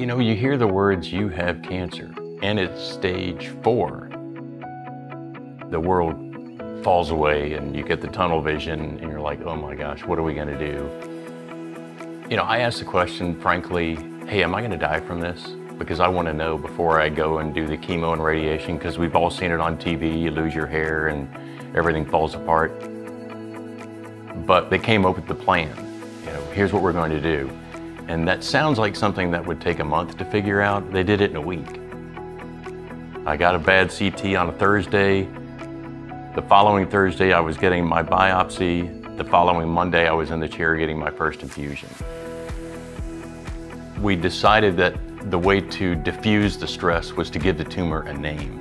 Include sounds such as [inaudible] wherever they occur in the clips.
You know, you hear the words, you have cancer, and it's stage four. The world falls away and you get the tunnel vision and you're like, oh my gosh, what are we gonna do? You know, I asked the question, frankly, hey, am I gonna die from this? Because I wanna know before I go and do the chemo and radiation, because we've all seen it on TV, you lose your hair and everything falls apart. But they came up with the plan. You know, here's what we're going to do. And that sounds like something that would take a month to figure out. They did it in a week. I got a bad CT on a Thursday. The following Thursday, I was getting my biopsy. The following Monday, I was in the chair getting my first infusion. We decided that the way to diffuse the stress was to give the tumor a name.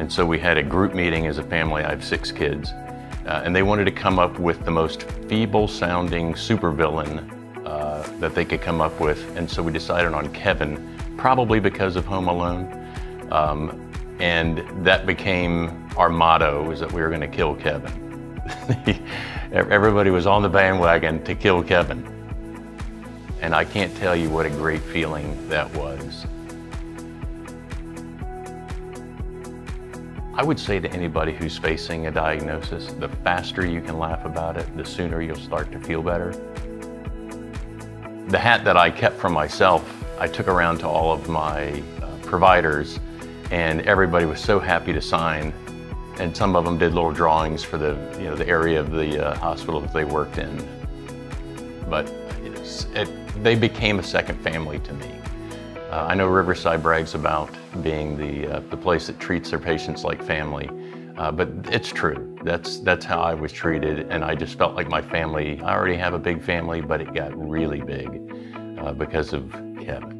And so we had a group meeting as a family. I have six kids. Uh, and they wanted to come up with the most feeble sounding supervillain uh, that they could come up with. And so we decided on Kevin, probably because of Home Alone. Um, and that became our motto, is that we were going to kill Kevin. [laughs] Everybody was on the bandwagon to kill Kevin. And I can't tell you what a great feeling that was. I would say to anybody who's facing a diagnosis, the faster you can laugh about it, the sooner you'll start to feel better. The hat that I kept for myself, I took around to all of my uh, providers and everybody was so happy to sign. And some of them did little drawings for the, you know, the area of the uh, hospital that they worked in. But it, they became a second family to me. Uh, I know Riverside brags about being the, uh, the place that treats their patients like family. Uh, but it's true. That's, that's how I was treated, and I just felt like my family, I already have a big family, but it got really big uh, because of Kevin.